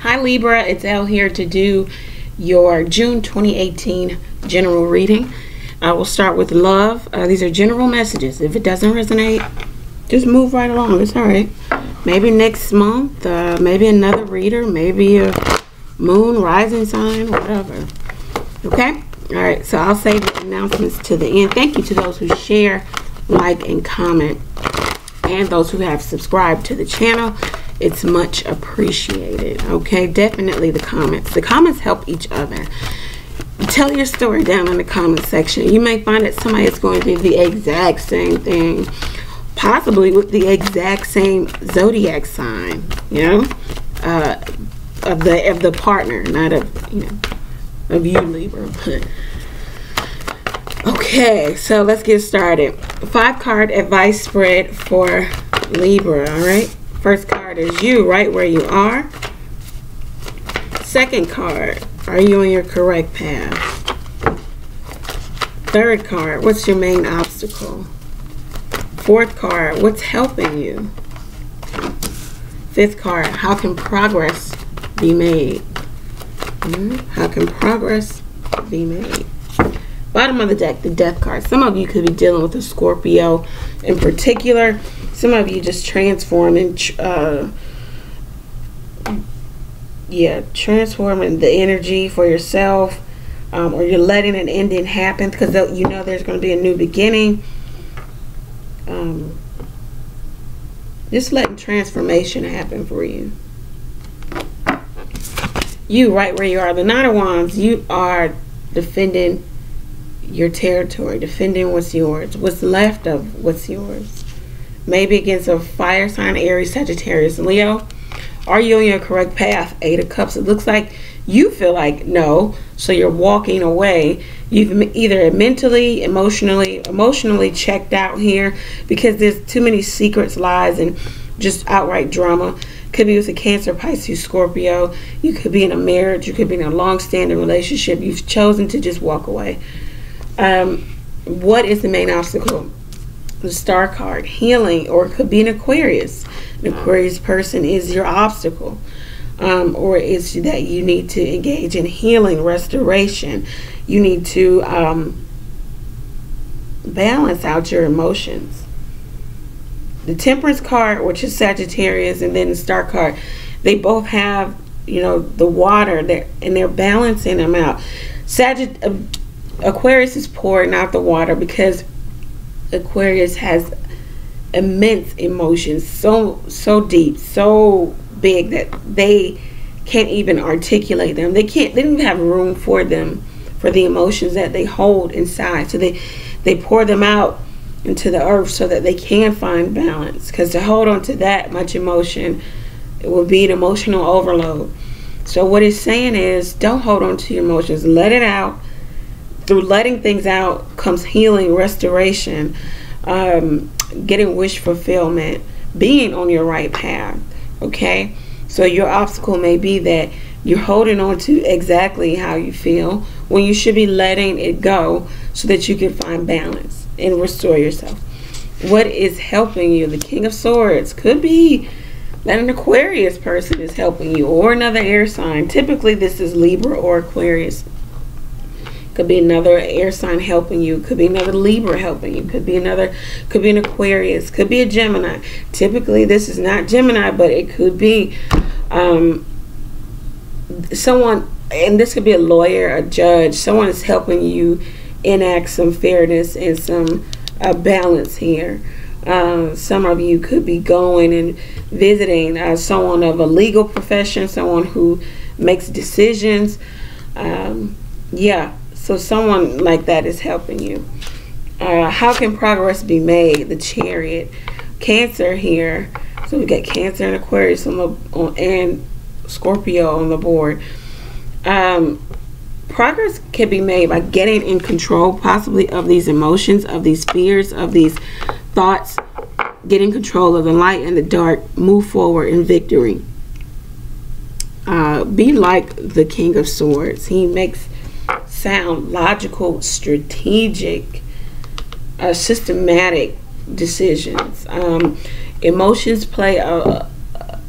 Hi Libra, it's Elle here to do your June 2018 general reading. I will start with love. Uh, these are general messages. If it doesn't resonate, just move right along. It's all right. Maybe next month, uh, maybe another reader, maybe a moon, rising sign, whatever. Okay? All right, so I'll save the announcements to the end. Thank you to those who share, like, and comment, and those who have subscribed to the channel. It's much appreciated. Okay, definitely the comments. The comments help each other. Tell your story down in the comment section. You may find that somebody is going through the exact same thing, possibly with the exact same zodiac sign. You know, uh, of the of the partner, not of you know of you Libra. Okay, so let's get started. Five card advice spread for Libra. All right. First card is you right where you are. Second card, are you on your correct path? Third card, what's your main obstacle? Fourth card, what's helping you? Fifth card, how can progress be made? Hmm? How can progress be made? Bottom of the deck, the death card. Some of you could be dealing with a Scorpio in particular. Some of you just transforming uh, yeah transforming the energy for yourself um, or you're letting an ending happen because you know there's going to be a new beginning. Um, just letting transformation happen for you. You right where you are. The nine of wands you are defending your territory defending what's yours what's left of what's yours maybe against a fire sign, Aries, Sagittarius, Leo. Are you on your correct path? Eight of Cups. It looks like you feel like no, so you're walking away. You've either mentally, emotionally, emotionally checked out here because there's too many secrets, lies, and just outright drama. Could be with a Cancer, Pisces, Scorpio. You could be in a marriage. You could be in a long-standing relationship. You've chosen to just walk away. Um, what is the main obstacle? the star card healing or it could be an aquarius. An aquarius person is your obstacle um, or it's that you need to engage in healing restoration. You need to um, balance out your emotions. The temperance card which is sagittarius and then the star card they both have you know the water there and they're balancing them out. Sagitt- uh, aquarius is pouring out the water because Aquarius has immense emotions, so so deep, so big that they can't even articulate them. They can't. They don't even have room for them, for the emotions that they hold inside. So they they pour them out into the earth so that they can find balance. Because to hold on to that much emotion, it will be an emotional overload. So what it's saying is, don't hold on to your emotions. Let it out through letting things out comes healing, restoration, um, getting wish fulfillment, being on your right path. Okay? So your obstacle may be that you're holding on to exactly how you feel when you should be letting it go so that you can find balance and restore yourself. What is helping you? The King of Swords could be that an Aquarius person is helping you or another air sign. Typically, this is Libra or Aquarius. Could be another air sign helping you. Could be another Libra helping you. Could be another, could be an Aquarius. Could be a Gemini. Typically, this is not Gemini, but it could be um, someone, and this could be a lawyer, a judge. Someone is helping you enact some fairness and some uh, balance here. Uh, some of you could be going and visiting uh, someone of a legal profession, someone who makes decisions. Um, yeah, so someone like that is helping you. Uh, how can progress be made? The chariot. Cancer here. So we got Cancer and Aquarius on the on, and Scorpio on the board. Um, progress can be made by getting in control, possibly of these emotions, of these fears, of these thoughts. Getting control of the light and the dark. Move forward in victory. Uh, be like the King of Swords. He makes sound, logical, strategic, uh, systematic decisions. Um, emotions play a,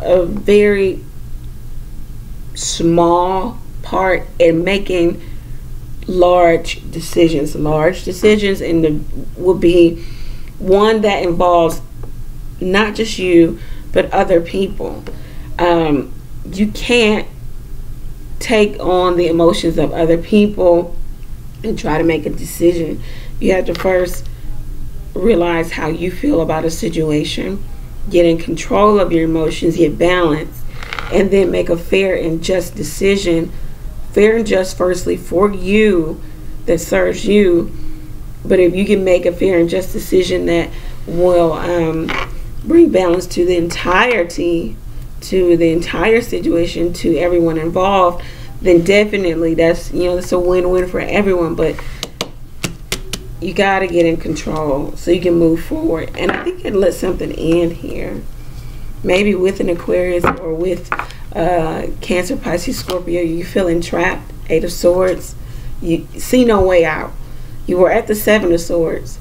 a very small part in making large decisions. Large decisions and the will be one that involves not just you but other people. Um, you can't take on the emotions of other people and try to make a decision. You have to first realize how you feel about a situation, get in control of your emotions, get balance, and then make a fair and just decision. Fair and just, firstly, for you that serves you. But if you can make a fair and just decision that will um, bring balance to the entirety, to the entire situation, to everyone involved, then definitely that's you know that's a win-win for everyone. But you got to get in control so you can move forward. And I think it let something in here. Maybe with an Aquarius or with uh, Cancer, Pisces, Scorpio, you feeling trapped. Eight of Swords. You see no way out. You were at the Seven of Swords,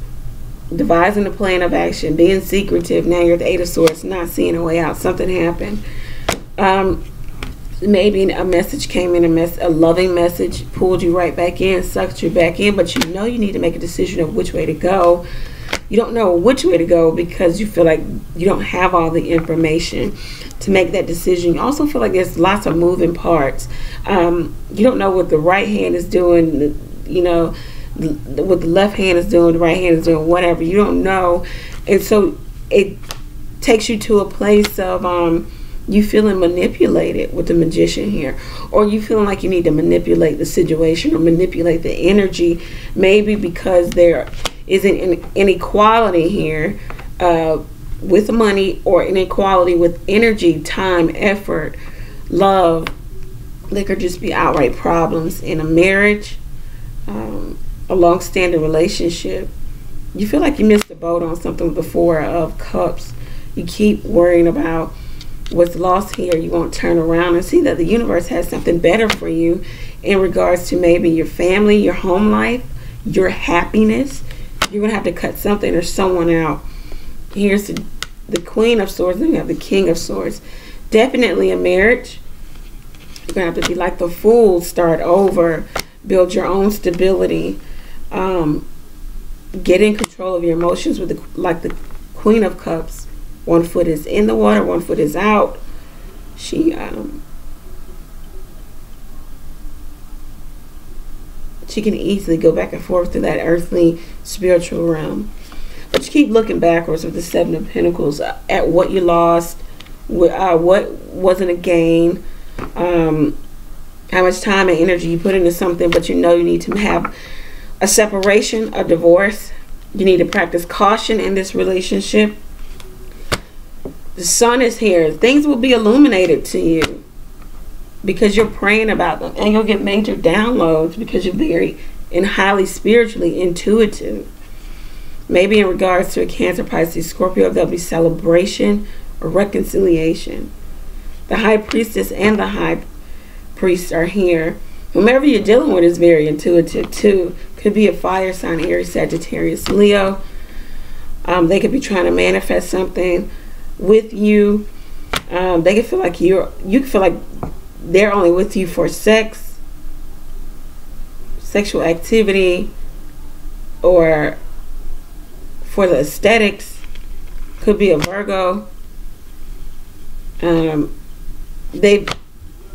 devising a plan of action, being secretive. Now you're the Eight of Swords, not seeing a way out. Something happened. Um, maybe a message came in, a mess, a loving message pulled you right back in, sucked you back in, but you know you need to make a decision of which way to go. You don't know which way to go because you feel like you don't have all the information to make that decision. You also feel like there's lots of moving parts. Um, you don't know what the right hand is doing, you know, what the left hand is doing, the right hand is doing, whatever. You don't know. And so it takes you to a place of, um, you feeling manipulated with the magician here or you feeling like you need to manipulate the situation or manipulate the energy maybe because there isn't an inequality here uh, with money or inequality with energy time effort love there could just be outright problems in a marriage um, a long-standing relationship you feel like you missed the boat on something four of cups you keep worrying about what's lost here, you won't turn around and see that the universe has something better for you in regards to maybe your family, your home life, your happiness. You're going to have to cut something or someone out. Here's the, the Queen of Swords, and you have the King of Swords. Definitely a marriage. You're going to have to be like the fool, start over, build your own stability, um, get in control of your emotions with the, like the Queen of Cups one foot is in the water, one foot is out. She um, she can easily go back and forth to that earthly spiritual realm. But you keep looking backwards with the Seven of Pentacles uh, at what you lost, uh, what wasn't a gain, um, how much time and energy you put into something, but you know you need to have a separation, a divorce. You need to practice caution in this relationship the sun is here. Things will be illuminated to you because you're praying about them. And you'll get major downloads because you're very and highly spiritually intuitive. Maybe in regards to a Cancer, Pisces, Scorpio, there'll be celebration or reconciliation. The High Priestess and the High Priest are here. Whomever you're dealing with is very intuitive too. Could be a fire sign, Aries, Sagittarius, Leo. Um, they could be trying to manifest something with you. Um, they can feel like you're you can feel like they're only with you for sex, sexual activity, or for the aesthetics. Could be a Virgo. Um, they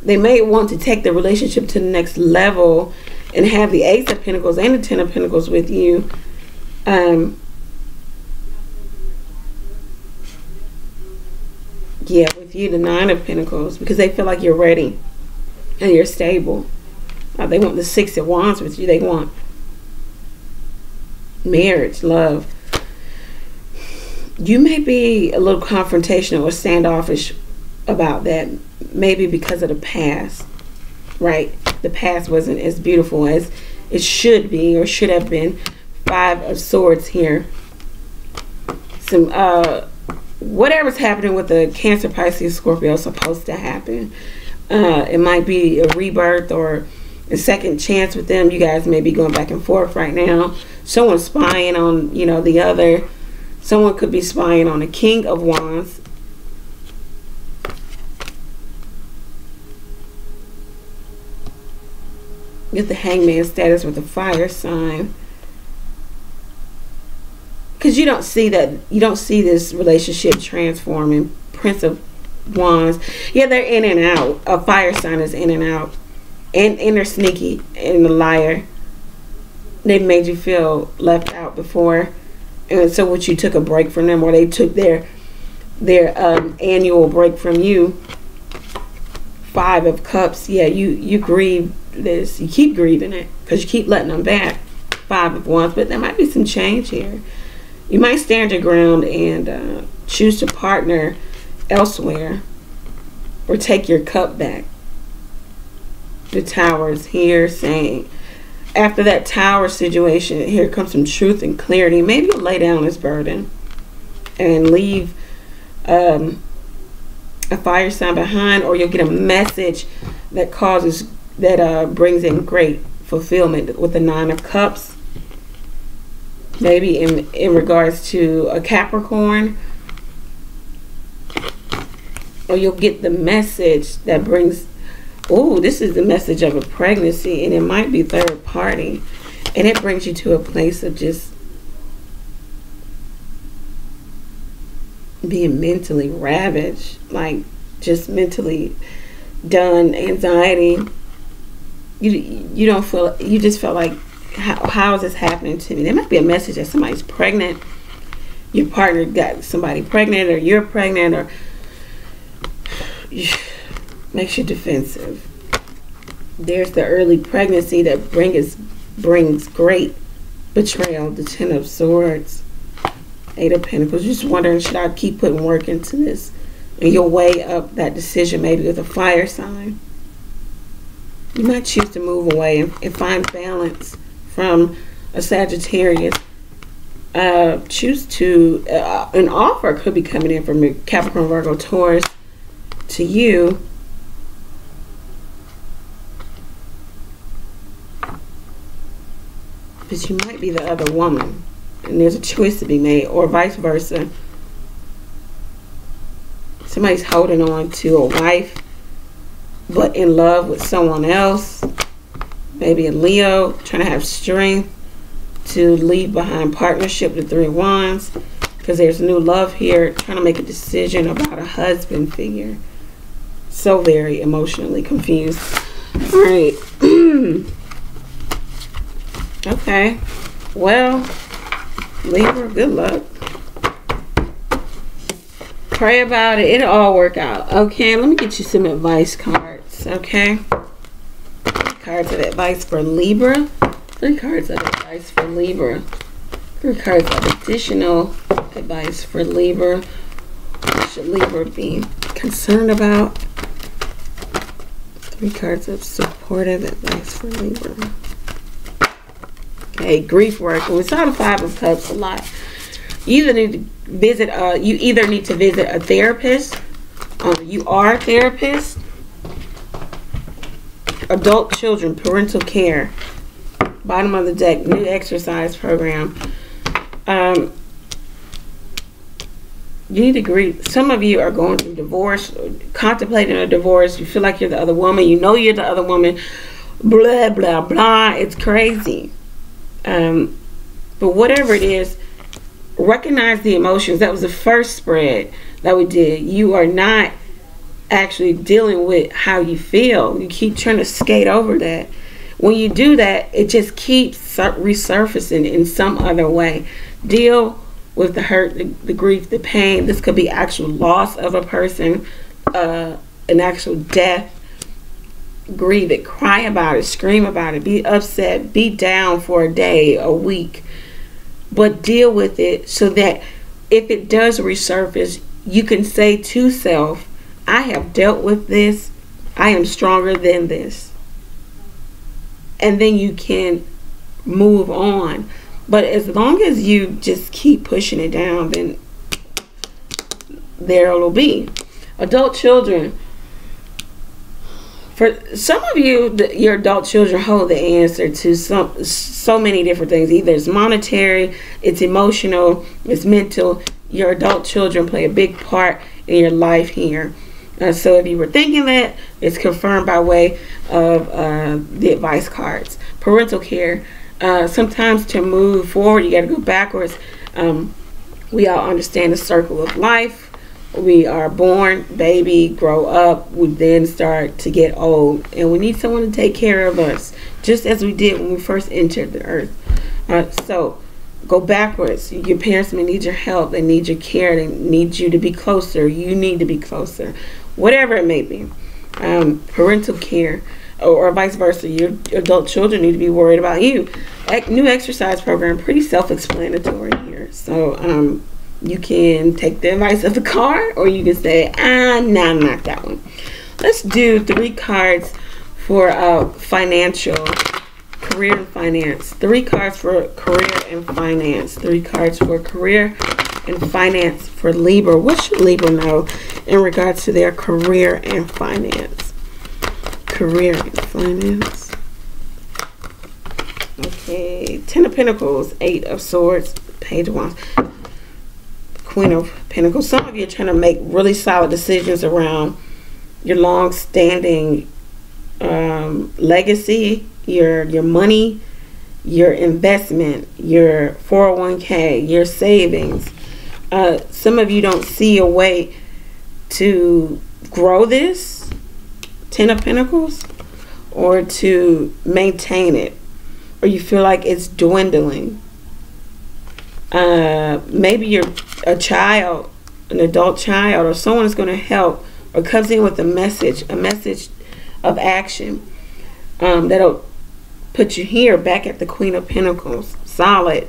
they may want to take the relationship to the next level and have the Ace of Pentacles and the Ten of Pentacles with you. Um, Yeah, with you, the Nine of Pentacles, because they feel like you're ready and you're stable. Uh, they want the Six of Wands with you. They want marriage, love. You may be a little confrontational or standoffish about that, maybe because of the past, right? The past wasn't as beautiful as it should be or should have been. Five of Swords here. Some uh, whatever's happening with the Cancer, Pisces, Scorpio is supposed to happen. Uh, it might be a rebirth or a second chance with them. You guys may be going back and forth right now. Someone spying on, you know, the other. Someone could be spying on the King of Wands. Get the hangman status with the fire sign. Because you don't see that, you don't see this relationship transforming. Prince of Wands. Yeah, they're in and out. A fire sign is in and out. And, they're sneaky and a liar. They've made you feel left out before. And so what you took a break from them or they took their their um, annual break from you. Five of Cups. Yeah, you you grieve this. You keep grieving it because you keep letting them back. Five of Wands, but there might be some change here. You might stand your ground and uh, choose to partner elsewhere or take your cup back. The tower's here saying, after that tower situation, here comes some truth and clarity. Maybe you'll lay down this burden and leave um, a fire sign behind, or you'll get a message that causes that uh, brings in great fulfillment with the nine of cups. Maybe in in regards to a Capricorn, or you'll get the message that brings. Oh, this is the message of a pregnancy, and it might be third party, and it brings you to a place of just being mentally ravaged, like just mentally done, anxiety. You you don't feel you just feel like how how is this happening to me? There might be a message that somebody's pregnant. Your partner got somebody pregnant, or you're pregnant, or makes you defensive. There's the early pregnancy that brings brings great betrayal. The Ten of Swords Eight of Pentacles. You're just wondering, should I keep putting work into this? And you'll weigh up that decision maybe with a fire sign. You might choose to move away and, find balance from a Sagittarius. Uh, choose to, uh, an offer could be coming in from Capricorn, Virgo, Taurus to you. But you might be the other woman and there's a choice to be made, or vice versa. Somebody's holding on to a wife, but in love with someone else. Maybe a Leo trying to have strength to leave behind partnership with three wands because there's new love here trying to make a decision about a husband figure so very emotionally confused all right okay well Libra, good luck. Pray about it. It'll all work out. Okay, let me get you some advice cards. Okay. Cards of advice for Libra. Three cards of advice for Libra. Three cards of additional advice for Libra. What should Libra be concerned about? Three cards of supportive advice for Libra. Okay, grief work. We saw the Five of Cups a lot, you either need to visit. Uh, you either need to visit a therapist. Uh, you are a therapist. Adult children, parental care. Bottom of the deck, new exercise program. Um, you need to grieve. Some of you are going through divorce, contemplating a divorce. You feel like you're the other woman. You know you're the other woman. Blah, blah, blah. It's crazy. Um, but whatever it is, recognize the emotions. That was the first spread that we did. You are not actually dealing with how you feel. You keep trying to skate over that. When you do that, it just keeps resurfacing in some other way. Deal with the hurt, the, the grief, the pain. This could be actual loss of a person, uh, an actual death grieve it, cry about it, scream about it, be upset, be down for a day, a week, but deal with it so that if it does resurface, you can say to self, I have dealt with this, I am stronger than this. And then you can move on. But as long as you just keep pushing it down, then there it'll be. Adult children, for some of you, your adult children hold the answer to some so many different things. Either it's monetary, it's emotional, it's mental. Your adult children play a big part in your life here. Uh, so if you were thinking that, it's confirmed by way of uh, the advice cards. Parental care. Uh, sometimes to move forward, you got to go backwards. Um, we all understand the circle of life. We are born, baby, grow up. We then start to get old, and we need someone to take care of us, just as we did when we first entered the earth. Uh, so go backwards. Your parents may need your help. They need your care. They need you to be closer. You need to be closer. Whatever it may be. Um, parental care or, or, vice versa. Your adult children need to be worried about you. new exercise program, pretty self-explanatory here. So um, you can take the advice of the card or you can say, ah, nah, not that one. Let's do three cards for uh, financial career and finance. Three cards for career and finance. Three cards for career and finance for Libra. What should Libra know in regards to their career and finance? Career and finance. Okay, Ten of Pentacles, Eight of Swords, Page of Wands, Queen of Pentacles. Some of you are trying to make really solid decisions around your long-standing um, legacy your your money, your investment, your 401k, your savings. Uh, some of you don't see a way to grow this, Ten of Pentacles, or to maintain it, or you feel like it's dwindling. Uh, maybe you're a child, an adult child, or someone is going to help, or comes in with a message, a message of action um, that'll put you here back at the Queen of Pentacles, solid,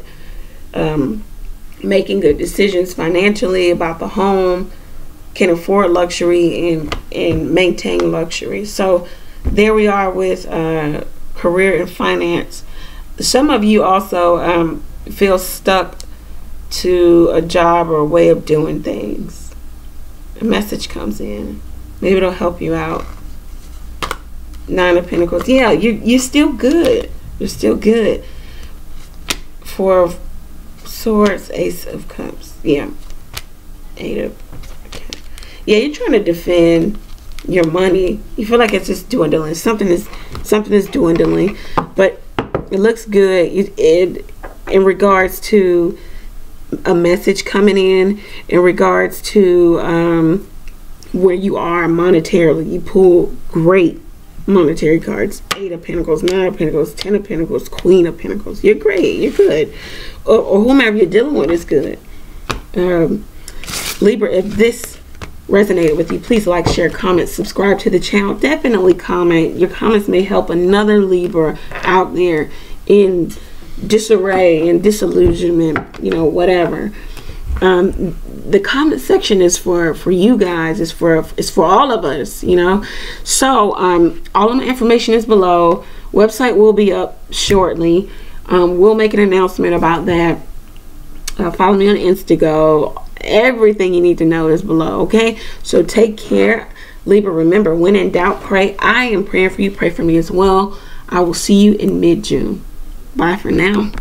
um, making good decisions financially about the home, can afford luxury and, and maintain luxury. So there we are with uh, career and finance. Some of you also um, feel stuck to a job or a way of doing things. A message comes in. Maybe it'll help you out. Nine of Pentacles. Yeah, you you're still good. You're still good. Four of Swords, Ace of Cups. Yeah. Eight of okay. Yeah, you're trying to defend your money. You feel like it's just dwindling. Something is something is dwindling, but it looks good. It, it in regards to a message coming in, in regards to um, where you are monetarily. You pull great monetary cards. Eight of Pentacles, Nine of Pentacles, Ten of Pentacles, Queen of Pentacles. You're great. You're good. Or, or whomever you're dealing with is good. Um, Libra, if this resonated with you, please like, share, comment, subscribe to the channel. Definitely comment. Your comments may help another Libra out there in disarray and disillusionment, you know, whatever um, the comment section is for for you guys it's for it's for all of us you know? So um, all of the information is below. Website will be up shortly. Um, we'll make an announcement about that. Uh, follow me on InstantGo. Everything you need to know is below okay? So take care. Libra remember when in doubt pray. I am praying for you. Pray for me as well. I will see you in mid-june. Bye for now